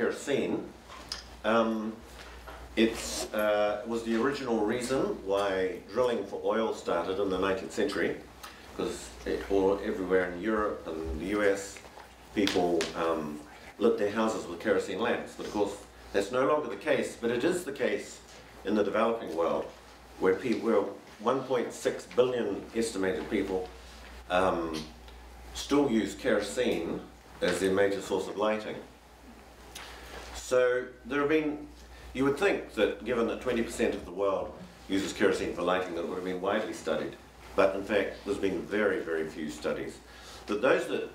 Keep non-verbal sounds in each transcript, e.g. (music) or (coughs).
about kerosene. Um, it uh, was the original reason why drilling for oil started in the 19th century, because everywhere in Europe and the US, people um, lit their houses with kerosene lamps. But of course, that's no longer the case. But it is the case in the developing world, where where 1.6 billion estimated people um, still use kerosene as their major source of lighting. So there have been, you would think that given that 20% of the world uses kerosene for lighting, that it would have been widely studied. But in fact, there's been very, very few studies. But those that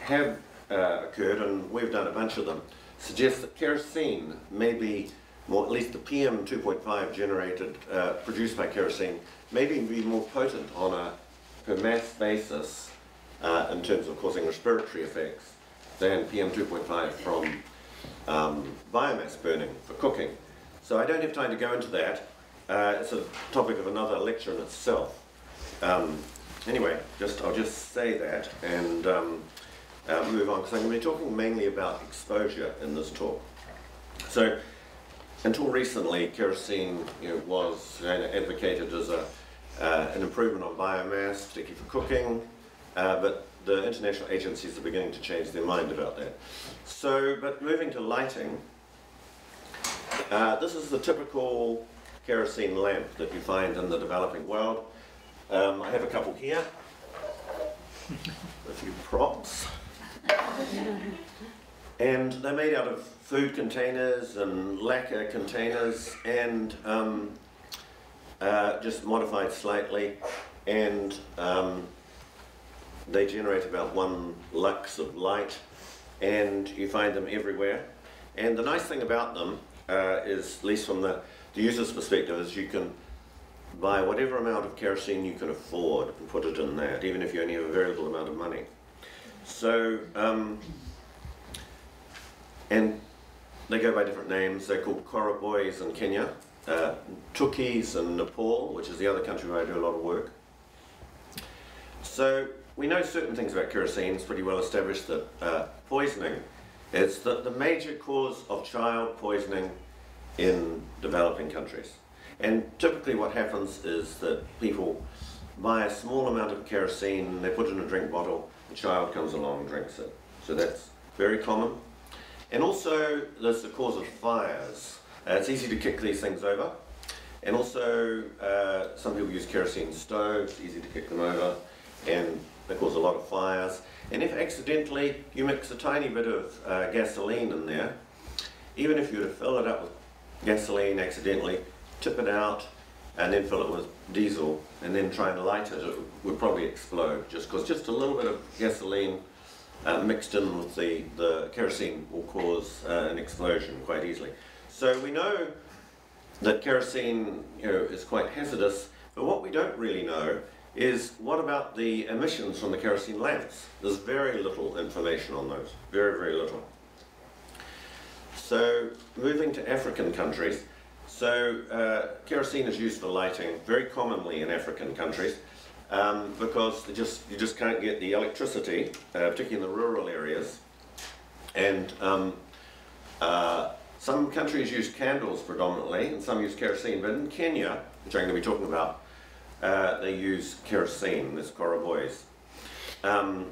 have uh, occurred, and we've done a bunch of them, suggest that kerosene may be, more, at least the PM 2.5 generated, uh, produced by kerosene, may be more potent on a per mass basis uh, in terms of causing respiratory effects than PM 2.5 from um, biomass burning for cooking. So I don't have time to go into that. Uh, it's a topic of another lecture in itself. Um, anyway, just I'll just say that and um, uh, move on because I'm going to be talking mainly about exposure in this talk. So until recently, kerosene you know, was advocated as a, uh, an improvement on biomass, particularly for cooking, uh, but the international agencies are beginning to change their mind about that. So, but moving to lighting, uh, this is the typical kerosene lamp that you find in the developing world. Um, I have a couple here, a few props. And they're made out of food containers and lacquer containers and um, uh, just modified slightly. And um, they generate about one lux of light and you find them everywhere. And the nice thing about them uh, is, at least from the, the user's perspective, is you can buy whatever amount of kerosene you can afford and put it in that, even if you only have a very little amount of money. So, um, and they go by different names. They're called Korobois in Kenya, uh, Tukis in Nepal, which is the other country where I do a lot of work. So we know certain things about kerosene. It's pretty well established that uh, poisoning is the, the major cause of child poisoning in developing countries. And typically what happens is that people buy a small amount of kerosene, they put it in a drink bottle, the child comes along and drinks it. So that's very common. And also, there's the cause of fires. Uh, it's easy to kick these things over. And also, uh, some people use kerosene stoves, easy to kick them over, and they cause a lot of fires. And if accidentally you mix a tiny bit of uh, gasoline in there, even if you were to fill it up with gasoline accidentally, tip it out, and then fill it with diesel, and then try and light it, it would probably explode, just because just a little bit of gasoline uh, mixed in with the, the kerosene will cause uh, an explosion quite easily. So we know that kerosene you know, is quite hazardous, but what we don't really know is what about the emissions from the kerosene lamps? There's very little information on those, very, very little. So moving to African countries, so uh, kerosene is used for lighting very commonly in African countries um, because just, you just can't get the electricity, uh, particularly in the rural areas. And um, uh, some countries use candles predominantly, and some use kerosene. But in Kenya, which I'm going to be talking about, uh, they use kerosene, this Korobois. Um,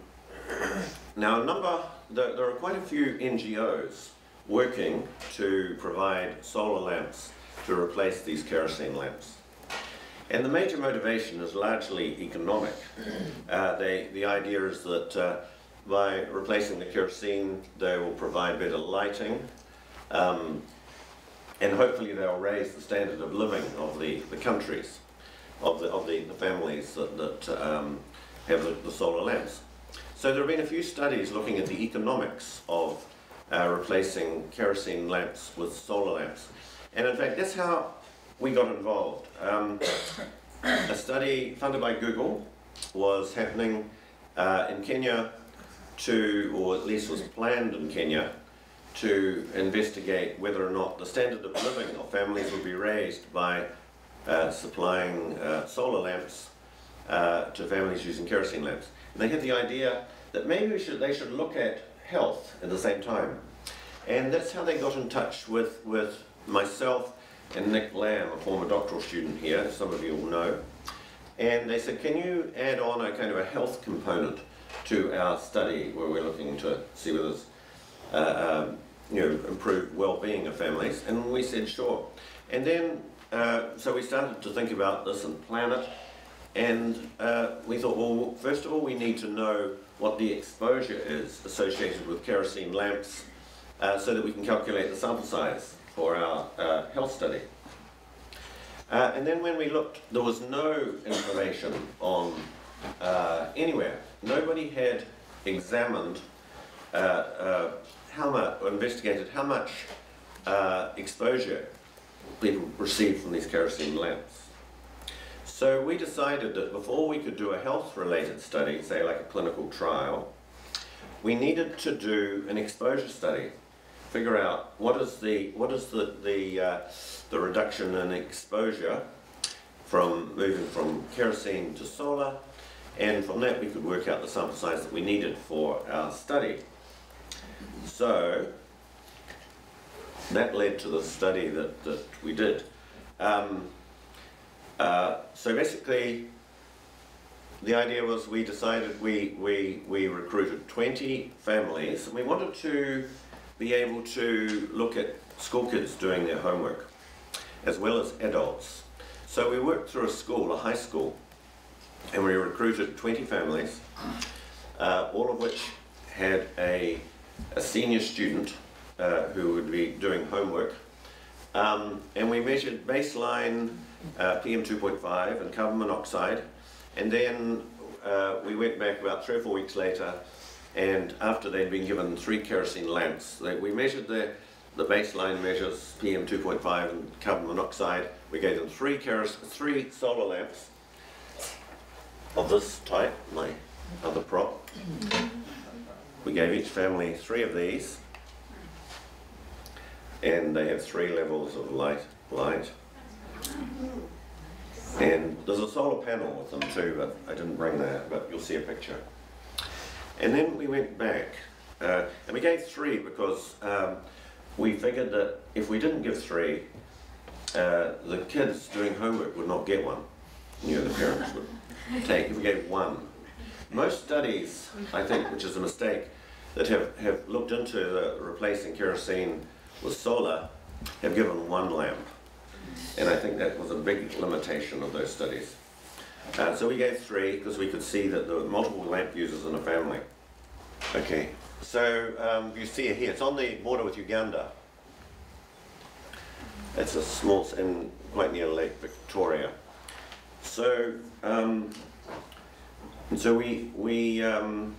(clears throat) now, a number, there, there are quite a few NGOs working to provide solar lamps to replace these kerosene lamps. And the major motivation is largely economic. (clears throat) Uh, they, the idea is that uh, by replacing the kerosene, they will provide better lighting, um, and hopefully they'll raise the standard of living of the, the countries, of the, of the, the families that, that um, have the, the, solar lamps. So there have been a few studies looking at the economics of uh, replacing kerosene lamps with solar lamps. And in fact, that's how we got involved. Um, (coughs) a study funded by Google was happening uh, in Kenya to, or at least was planned in Kenya, to investigate whether or not the standard of living of families would be raised by uh, supplying uh, solar lamps uh, to families using kerosene lamps. And they had the idea that maybe should, they should look at health at the same time. And that's how they got in touch with, with myself and Nick Lam, a former doctoral student here, some of you will know. And they said, can you add on a kind of a health component to our study where we're looking to see whether there's uh, um, you know, improved well-being of families? And we said, sure. And then, uh, so we started to think about this and plan it. And uh, we thought, well, first of all, we need to know what the exposure is associated with kerosene lamps uh, so that we can calculate the sample size for our uh, health study. Uh, and then when we looked, there was no information on uh, anywhere. Nobody had examined how much, or investigated how much exposure people received from these kerosene lamps. So we decided that before we could do a health-related study, say like a clinical trial, we needed to do an exposure study figure out what is the what is the the uh, the reduction in exposure from moving from kerosene to solar, and from that we could work out the sample size that we needed for our study. So that led to the study that, that we did. Um, uh, so basically, the idea was we decided we, we, we recruited 20 families, and we wanted to be able to look at school kids doing their homework as well as adults. So we worked through a school, a high school, and we recruited 20 families, uh, all of which had a, a senior student uh, who would be doing homework. Um, and we measured baseline uh, PM2.5 and carbon monoxide, and then uh, we went back about three or four weeks later and after they'd been given three kerosene lamps, they, we measured the, the baseline measures, PM 2.5 and carbon monoxide. We gave them three, keros three solar lamps of this type, my other prop. We gave each family three of these, and they have three levels of light. light. And there's a solar panel with them too, but I didn't bring that, but you'll see a picture. And then we went back, uh, and we gave three because um, we figured that if we didn't give three, uh, the kids doing homework would not get one. You know, the parents would take if we gave one. Most studies, I think, which is a mistake, that have, have looked into the replacing kerosene with solar have given one lamp. And I think that was a big limitation of those studies. Uh, so we gave three because we could see that there were multiple lamp users in a family. Okay, so um, you see it here. It's on the border with Uganda. It's a small, and quite near Lake Victoria. So, um, so we we um,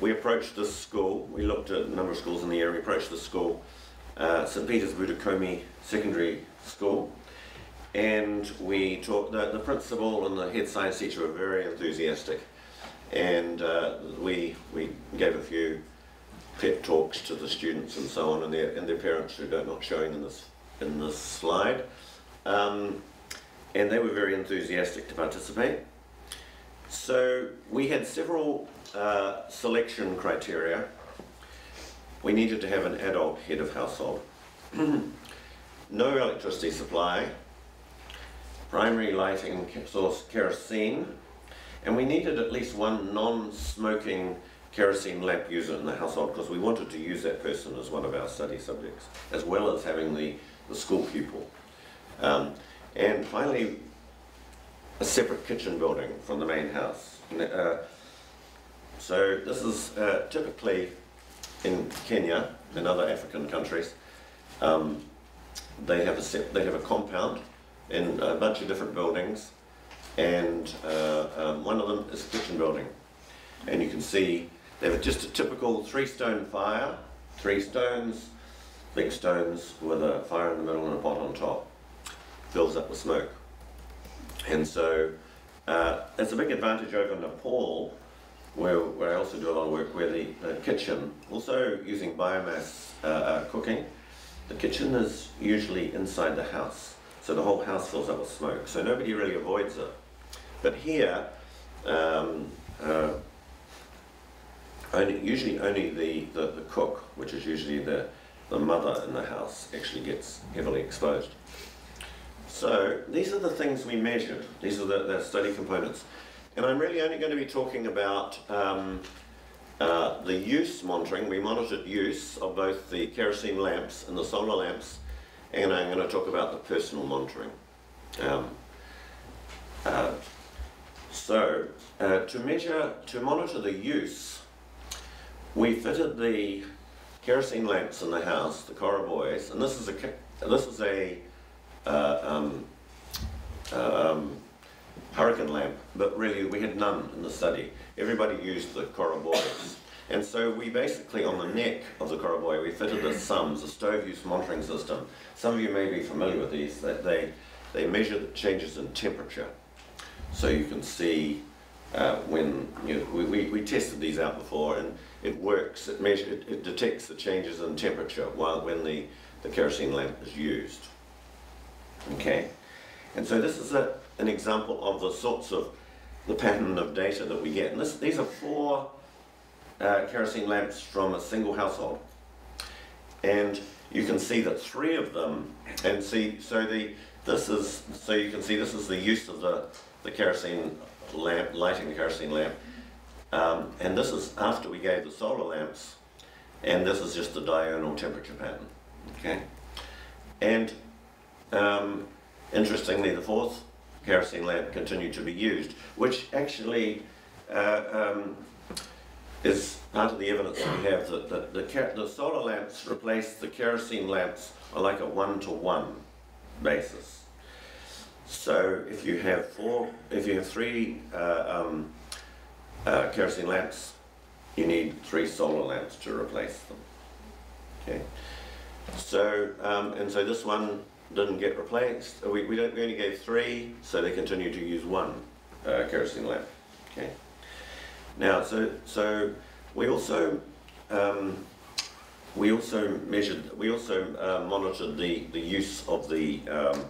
we approached this school. We looked at a number of schools in the area. We approached the school, uh, St Peter's Budakomi Secondary School, and we talked, the, the principal and the head science teacher were very enthusiastic. And uh, we, we gave a few pep talks to the students and so on, and their, and their parents who are not showing in this, in this slide. Um, and they were very enthusiastic to participate. So we had several uh, selection criteria. We needed to have an adult head of household. (clears throat) no electricity supply, primary lighting source kerosene, and we needed at least one non-smoking kerosene lamp user in the household because we wanted to use that person as one of our study subjects, as well as having the, the school pupil. Um, and finally, a separate kitchen building from the main house. Uh, so this is uh, typically in Kenya and other African countries. Um, they have a they have a compound in a bunch of different buildings, and uh, um, one of them is a kitchen building. And you can see they have just a typical three stone fire, three stones, big stones with a fire in the middle and a pot on top. Fills up with smoke. And so uh, it's a big advantage over Nepal, where, where I also do a lot of work, where the, the kitchen, also using biomass uh, uh cooking, the kitchen is usually inside the house. So the whole house fills up with smoke. So nobody really avoids it. But here, um, uh, only, usually only the, the, the cook, which is usually the, the mother in the house, actually gets heavily exposed. So these are the things we measured. These are the, the study components. And I'm really only going to be talking about um, uh, the use monitoring. We monitored use of both the kerosene lamps and the solar lamps. And I'm going to talk about the personal monitoring. Um, uh, so, uh, to measure, to monitor the use, we fitted the kerosene lamps in the house, the Korobois, and this is a this is a um, um, hurricane lamp, but really we had none in the study. Everybody used the Korobois. And so we basically, on the neck of the Koroboi, we fitted the SUMS, a stove use monitoring system. Some of you may be familiar with these, that they, they measure the changes in temperature. So you can see uh, when, you know, we, we, we, tested these out before and it works, it, measure, it, it detects the changes in temperature while when the, the kerosene lamp is used. Okay, and so this is a, an example of the sorts of the pattern of data that we get. And this, these are four uh, kerosene lamps from a single household. And you can see that three of them, and see, so the, this is, so you can see this is the use of the, the kerosene lamp, lighting the kerosene lamp. Um, and this is after we gave the solar lamps, and this is just the diurnal temperature pattern, okay? And um, interestingly, the fourth kerosene lamp continued to be used, which actually uh, um, is part of the evidence we have that the, the, the solar lamps replace the kerosene lamps on like a one-to-one -one basis. So if you have four, if you have three uh, um, uh, kerosene lamps, you need three solar lamps to replace them. Okay. So um, and so this one didn't get replaced. We, we, don't, we only gave three, so they continue to use one uh, kerosene lamp. Okay. Now, so so we also um, we also measured, we also uh, monitored the the use of the um,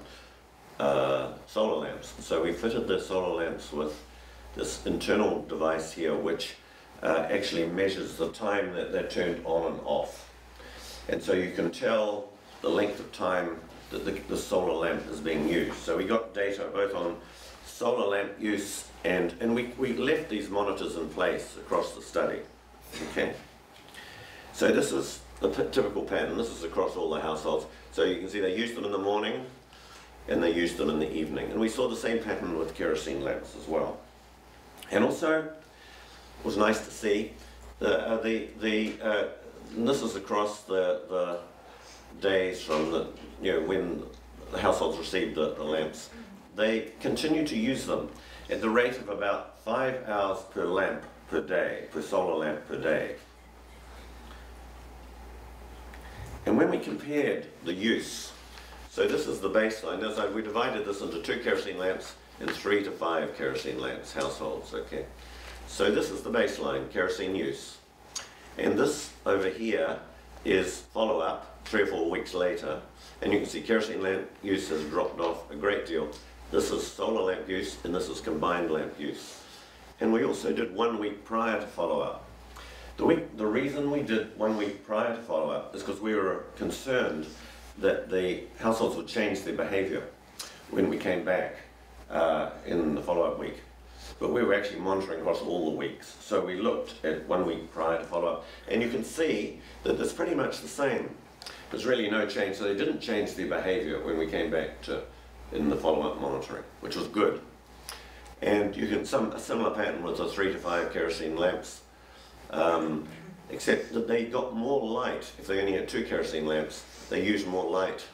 uh, solar lamps. So we fitted the solar lamps with this internal device here, which uh, actually measures the time that they're turned on and off. And so you can tell the length of time that the, the solar lamp is being used. So we got data both on solar lamp use and, and we, we left these monitors in place across the study. Okay. So this is the typical pattern. This is across all the households. So you can see they use them in the morning and they use them in the evening. And we saw the same pattern with kerosene lamps as well. And also, it was nice to see the, uh, the, the uh, this is across the, the days from the, you know, when the households received the, the lamps. They continue to use them at the rate of about five hours per lamp per day, per solar lamp per day. And when we compared the use, so this is the baseline, as I, we divided this into two kerosene lamps and three to five kerosene lamps, households, okay. So this is the baseline, kerosene use. And this over here is follow-up, three or four weeks later, and you can see kerosene lamp use has dropped off a great deal this is solar lamp use and this is combined lamp use. And we also did one week prior to follow-up. The, week, the reason we did one week prior to follow-up is because we were concerned that the households would change their behavior when we came back uh, in the follow-up week. But we were actually monitoring across all the weeks. So we looked at one week prior to follow-up. And you can see that it's pretty much the same. There's really no change. So they didn't change their behavior when we came back to in the follow-up monitoring, which was good. And you can some a similar pattern with the three to five kerosene lamps, um, except that they got more light. If they only had two kerosene lamps, they used more light.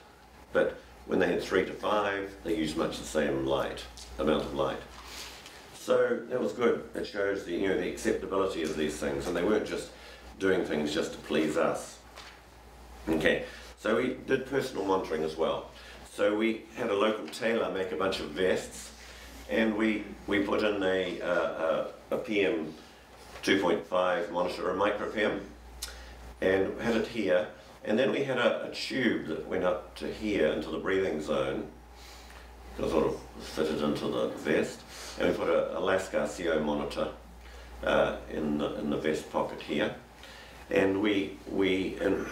But when they had three to five, they used much the same light, amount of light. So that was good. It shows the you know the acceptability of these things, and they weren't just doing things just to please us. Okay, so we did personal monitoring as well. So we had a local tailor make a bunch of vests, and we, we put in a, uh, a, a PM 2.5 monitor, a MicroPEM, and had it here. And then we had a, a, tube that went up to here into the breathing zone, sort of fitted into the vest. And we put a, a LASCAR CO monitor uh, in, the, in the vest pocket here. And we, we, and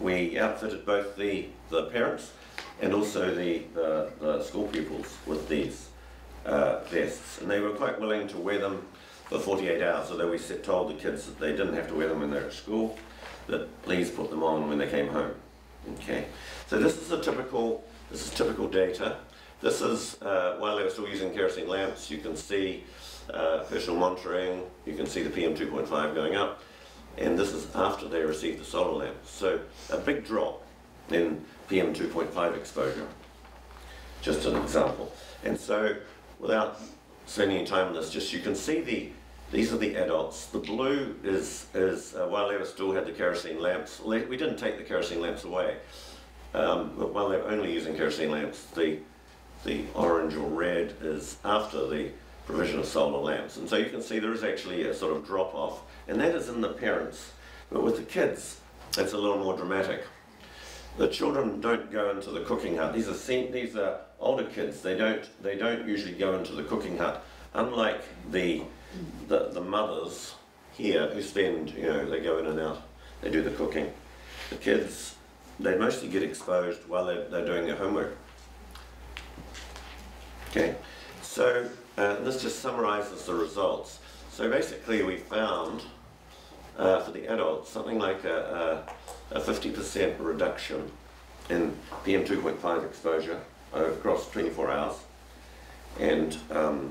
we outfitted both the, the parents and also the, the, the school pupils with these uh, vests. And they were quite willing to wear them for 48 hours, although we told the kids that they didn't have to wear them when they were at school, that please put them on when they came home. Okay, so this is a typical, this is typical data. This is, uh, while they were still using kerosene lamps, you can see uh, personal monitoring, you can see the PM 2.5 going up, and this is after they received the solar lamps. So a big drop in PM 2.5 exposure, just an example. And so without spending any time on this, just you can see the, these are the adults. The blue is, is uh, while they were still had the kerosene lamps, we didn't take the kerosene lamps away, um, but while they're only using kerosene lamps, the, the orange or red is after the provision of solar lamps. And so you can see there is actually a sort of drop off, and that is in the parents. But with the kids, it's a little more dramatic. The children don't go into the cooking hut. These are these are older kids. They don't they don't usually go into the cooking hut. Unlike the the, the mothers here who spend you know they go in and out. They do the cooking. The kids they mostly get exposed while they're, they're doing their homework. Okay, so uh, this just summarizes the results. So basically we found uh, for the adults something like a, a, a 50% reduction in PM2.5 exposure across 24 hours. And um,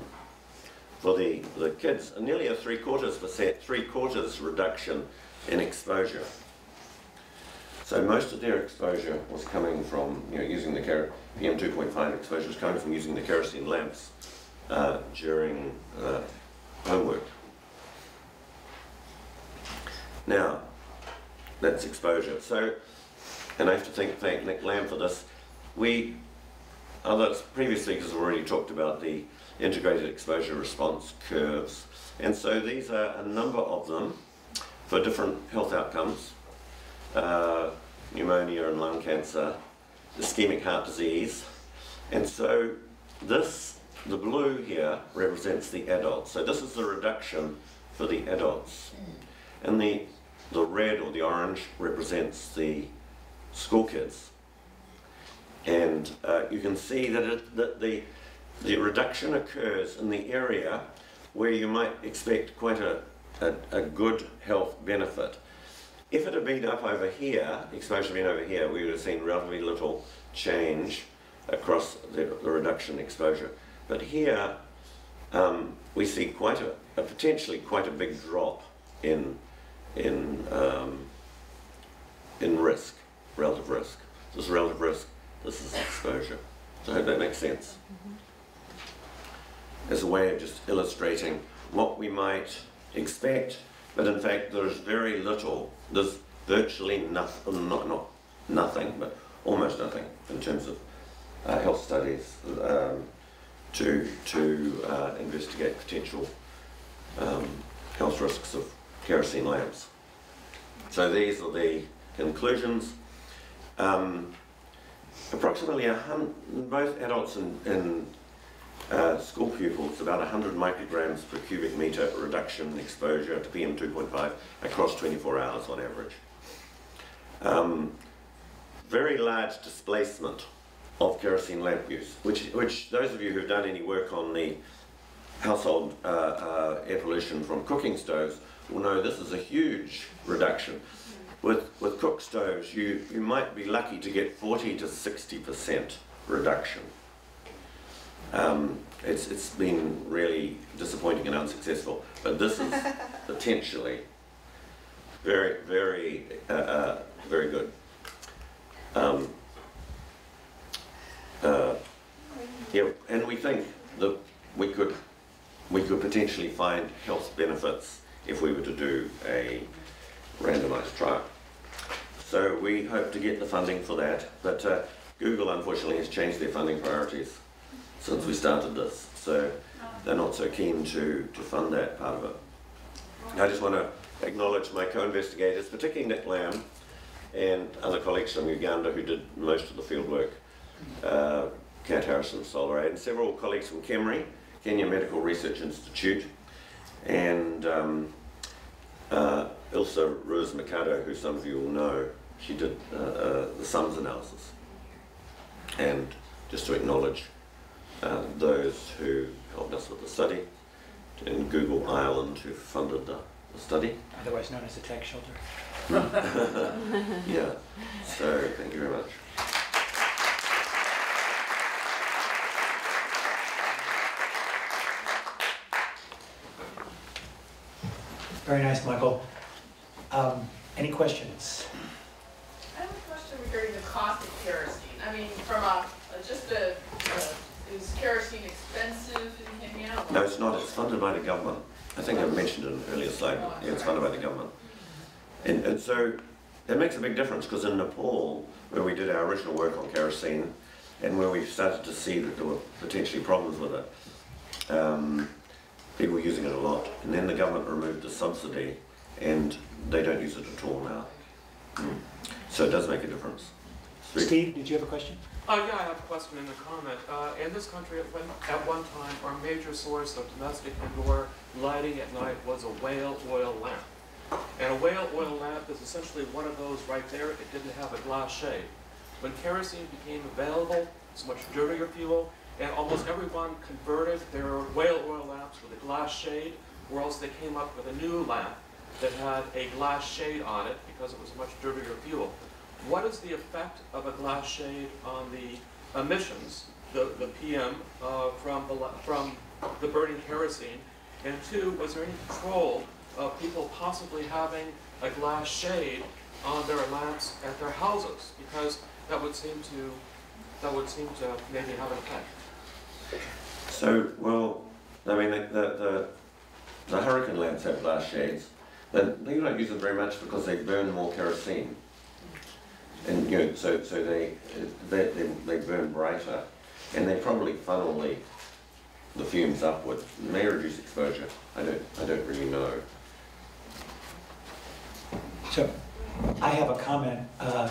for the, the kids, nearly a three quarters percent, three quarters reduction in exposure. So most of their exposure was coming from, you know, using the PM2.5 exposure was coming from using the kerosene lamps uh, during uh, homework. Now, that's exposure. So, and I have to thank, thank Nick Lam for this. We, other previous speakers have already talked about the integrated exposure response curves. And so these are a number of them for different health outcomes. Uh, pneumonia and lung cancer, ischemic heart disease. And so this, the blue here, represents the adults. So this is the reduction for the adults. And the, the red or the orange represents the school kids. And uh, you can see that, it, that the, the reduction occurs in the area where you might expect quite a, a, a good health benefit. If it had been up over here, exposure had been over here, we would have seen relatively little change across the, the reduction exposure. But here, um, we see quite a, a, potentially quite a big drop in in um, in risk, relative risk. This is relative risk. This is exposure. So I hope that makes sense. As a way of just illustrating what we might expect, but in fact there's very little. There's virtually nothing, not not nothing, but almost nothing in terms of uh, health studies um, to, to uh, investigate potential um, health risks of kerosene lamps. So these are the conclusions. Um, approximately a hundred, both adults and, and uh, school pupils, about 100 micrograms per cubic meter reduction exposure to PM2.5 across 24 hours on average. Um, very large displacement of kerosene lamp use, which, which those of you who've done any work on the household uh, uh, air pollution from cooking stoves will know this is a huge reduction. With, with cook stoves, you, you might be lucky to get 40 to 60% reduction. Um, it's, it's been really disappointing and unsuccessful, but this is (laughs) potentially very, very, uh, uh, very good. Um, uh, yeah, and we think that we could we could potentially find health benefits if we were to do a randomized trial. So we hope to get the funding for that, but uh, Google unfortunately has changed their funding priorities since we started this, so they're not so keen to, to fund that part of it. I just want to acknowledge my co-investigators, particularly Nick Lam, and other colleagues from Uganda who did most of the field work, uh, Kat Harrison, SolarAid, and several colleagues from KEMRI, Kenya Medical Research Institute, And um, uh, Ilse Ruiz-Mercado, who some of you will know, she did uh, uh, the SUMS analysis. And just to acknowledge uh, those who helped us with the study, and Google Ireland, who funded the, the study. otherwise known as the tax shelter. (laughs) Yeah, so thank you very much. Very nice, Michael. Um, Any questions? I have a question regarding the cost of kerosene. I mean, from a, a- just a, a- is kerosene expensive in Kenya? No, it's not, it's funded by the government. I think I mentioned it in an earlier slide, yeah, it's funded by the government. And, and so it makes a big difference because in Nepal, where we did our original work on kerosene and where we started to see that there were potentially problems with it, um, people were using it a lot. And then the government removed the subsidy and they don't use it at all now. Mm. So it does make a difference. It's Steve, did you have a question? Uh, yeah, I have a question and a comment. Uh, in this country, at one, at one time, our major source of domestic indoor lighting at night was a whale oil lamp. And a whale oil lamp is essentially one of those right there. It didn't have a glass shade. When kerosene became available, it's much dirtier fuel, and almost everyone converted their whale oil lamps with a glass shade, or else they came up with a new lamp that had a glass shade on it because it was a much dirtier fuel. What is the effect of a glass shade on the emissions, the, the PM, uh, from the, from the burning kerosene? And two, was there any control of people possibly having a glass shade on their lamps at their houses? Because that would seem to, that would seem to maybe have an effect. So, well, I mean, the, the, the, the hurricane lamps have glass shades, but they don't use them very much because they burn more kerosene. And, you know, so, so they, they, they, they burn brighter, and they probably funnel the, the fumes upward, It may reduce exposure, I don't, I don't really know. So, I have a comment. Uh,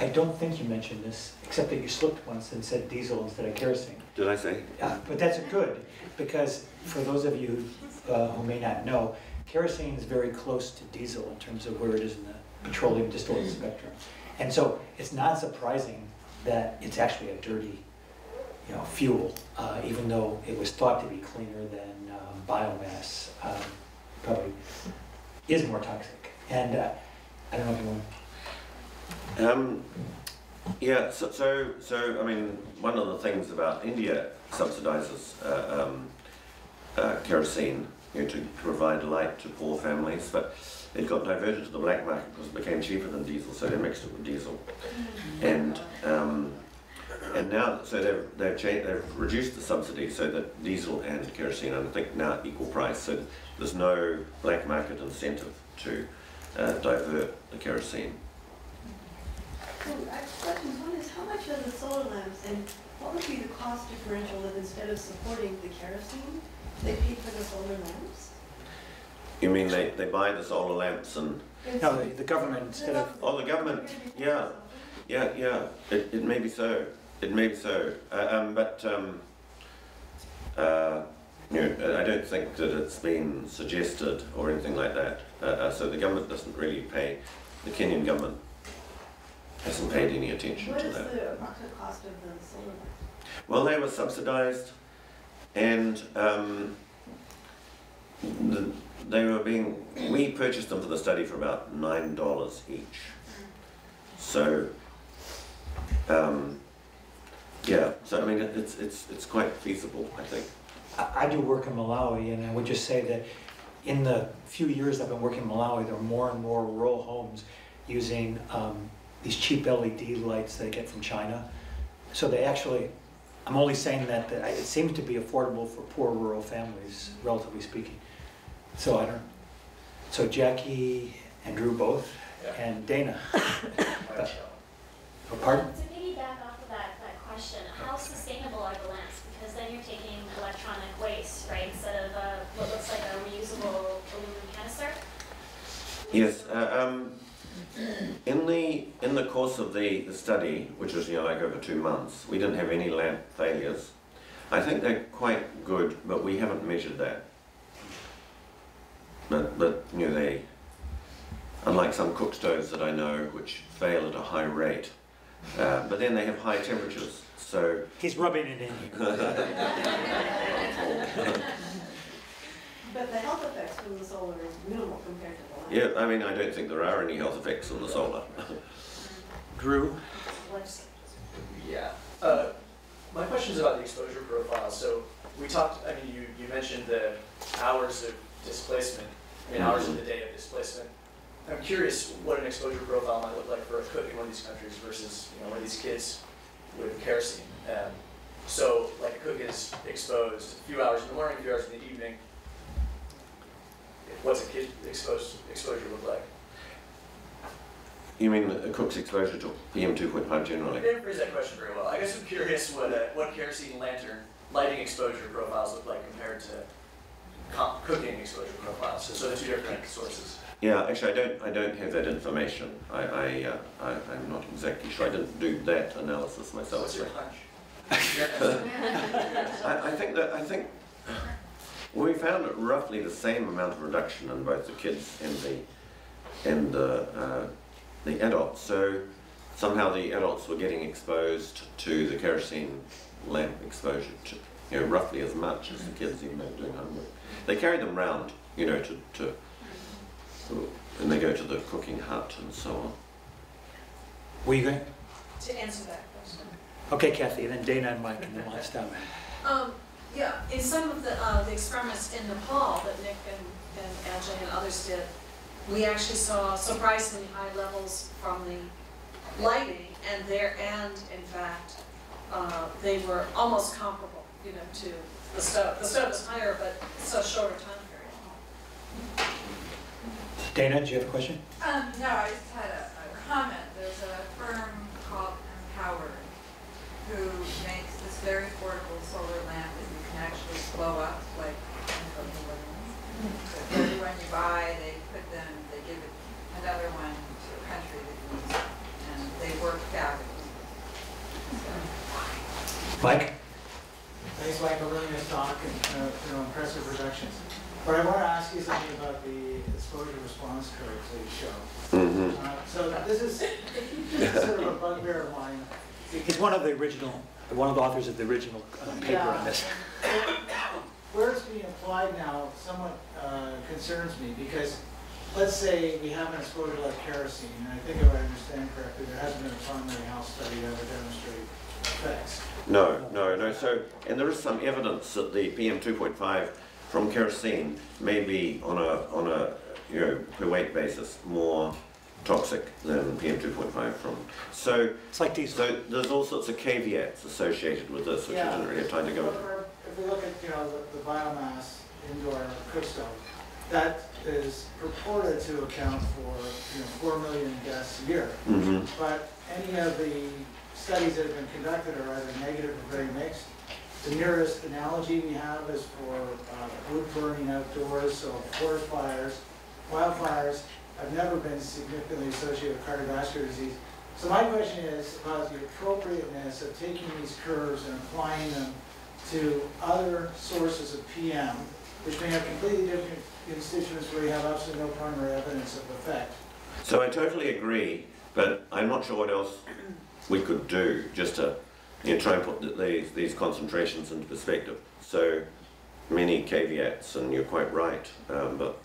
I don't think you mentioned this, except that you slipped once and said diesel instead of kerosene. Did I say? Uh, But that's good, because for those of you uh, who may not know, kerosene is very close to diesel in terms of where it is in the petroleum distillate spectrum. And so it's not surprising that it's actually a dirty, you know, fuel, uh, even though it was thought to be cleaner than um, biomass, um, probably is more toxic. And uh, I don't know if you want, Um, yeah, so, so, so, I mean, one of the things about India subsidizes uh, um, uh, kerosene you know, to provide light to poor families, but it got diverted to the black market because it became cheaper than diesel, so they mixed it with diesel. And um, and now, so they've they've changed, they've reduced the subsidy so that diesel and kerosene are, I think now equal price. So there's no black market incentive to uh, divert the kerosene. So I have questions. One is how much are the solar lamps and what would be the cost differential if instead of supporting the kerosene, they paid for the solar lamps? You mean they, they buy the solar lamps and, no, the- the government instead of, oh, the government, yeah, yeah, yeah, it, it may be so, it may be so, uh, um, but, um, uh, you know, I don't think that it's been suggested or anything like that, uh, uh, so the government doesn't really pay, the Kenyan government hasn't paid any attention What to is that. the approximate cost of the solar? Well, they were subsidised, and um, the, they were being. We purchased them for the study for about nine dollars each. So, um, yeah. So I mean, it, it's it's it's quite feasible, I think. I I do work in Malawi, and I would just say that in the few years I've been working in Malawi, there are more and more rural homes using um, these cheap LED lights they get from China. So they actually, I'm only saying that, that it seems to be affordable for poor rural families, relatively speaking. So I don't, so Jackie and Drew both, and Dana. Oh, (coughs) Pardon? To piggyback off of that, that question, how sustainable are the lamps? Because then you're taking electronic waste, right, instead of uh, what looks like a reusable aluminum canister? Yes. Uh, um, in the in the course of the, the study, which was you know like over two months, we didn't have any lamp failures. I think they're quite good, but we haven't measured that. but, but, you know, they, unlike some cook stoves that I know, which fail at a high rate, uh, but then they have high temperatures, so, He's rubbing it in. (laughs) (laughs) But the health effects from the solar is minimal compared to the lamp. yeah, I mean, I don't think there are any health effects from the solar. Drew? Yeah. Uh, my question is about the exposure profile. So we talked, I mean, you, you mentioned the hours of displacement, I mean, hours of the day of displacement. I'm curious what an exposure profile might look like for a cook in one of these countries versus, you know, one of these kids with kerosene. Um, so like a cook is exposed a few hours in the morning, a few hours in the evening. What's a kid exposed, exposure look like? You mean a cook's exposure to PM two point five I generally? didn't phrase that question very well. I guess I'm curious what, uh, what kerosene lantern lighting exposure profiles look like compared to co- cooking exposure profiles. So, so two different sources. Yeah, actually, I don't, I don't have that information. I, I, uh, I, I'm not exactly sure. I didn't do that analysis myself. what's your hunch? (laughs) I, I think that, I think, we found roughly the same amount of reduction in both the kids and the, and the, uh, the adults. So somehow the adults were getting exposed to the kerosene lamp exposure to, you know, roughly as much as the kids even though doing homework. They carry them round, you know, to, to, and they go to the cooking hut and so on. Were you going? To answer that question. Okay, Kathy, and then Dana and Mike, and then we'll stop. Um, yeah, in some of the, uh, the experiments in Nepal that Nick and, and Ajay and others did, we actually saw surprisingly high levels from the lighting and there, and in fact, uh, they were almost comparable, you know, to the stove. The stove is higher, but it's a shorter time period. Dana, do you have a question? Um, no, I just had a, a comment. There's a firm called Empower who makes this very portable solar lamp that you can actually blow up like in balloons. So every you buy, they put them, they give it another one to a country that needs it, and they work fabulously. So, Mike? Thanks, Michael, running this talk and, uh, you know, impressive projections. But I want to ask you something about the exposure response curves that you show. Mm-hmm. Uh, So this is sort of a bugbear of mine. He's one of the original, one of the authors of the original uh, paper on this. (coughs) Where it's being applied now somewhat uh, concerns me because let's say we have an exposure like kerosene, and I think if I understand correctly, there hasn't been a primary health study to ever demonstrate effects. No, no, no. So, and there is some evidence that the PM 2.5 from kerosene may be on a on a you know per weight basis more toxic than PM 2.5 from. So, It's like diesel. so there's all sorts of caveats associated with this, which Yeah. I didn't really have time to go into. If we look at, you know, the- the biomass indoor cook stove, that is purported to account for, you know, four million deaths a year. hmm But any of the studies that have been conducted are either negative or very mixed. The nearest analogy we have is for uh, wood burning outdoors, so forest fires. Wildfires have never been significantly associated with cardiovascular disease. So my question is about the appropriateness of taking these curves and applying them to other sources of PM, which may have completely different constituents where you have absolutely no primary evidence of effect. So I totally agree, but I'm not sure what else we could do just to you know, try and put these, these concentrations into perspective. So many caveats, and you're quite right, um, but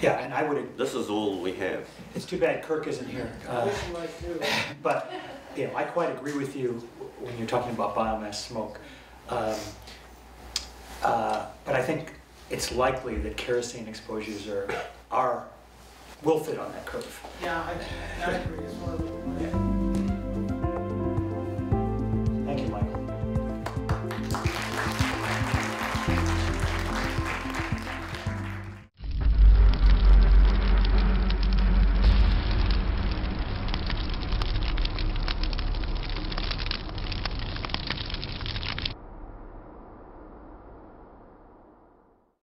Yeah, and I would, this is all we have. it's too bad Kirk isn't here. Uh, wish you might do. (laughs) But, you know, I quite agree with you when you're talking about biomass smoke. Um, uh, But I think it's likely that kerosene exposures are, are, will fit on that curve. Yeah, I, I agree, it's one of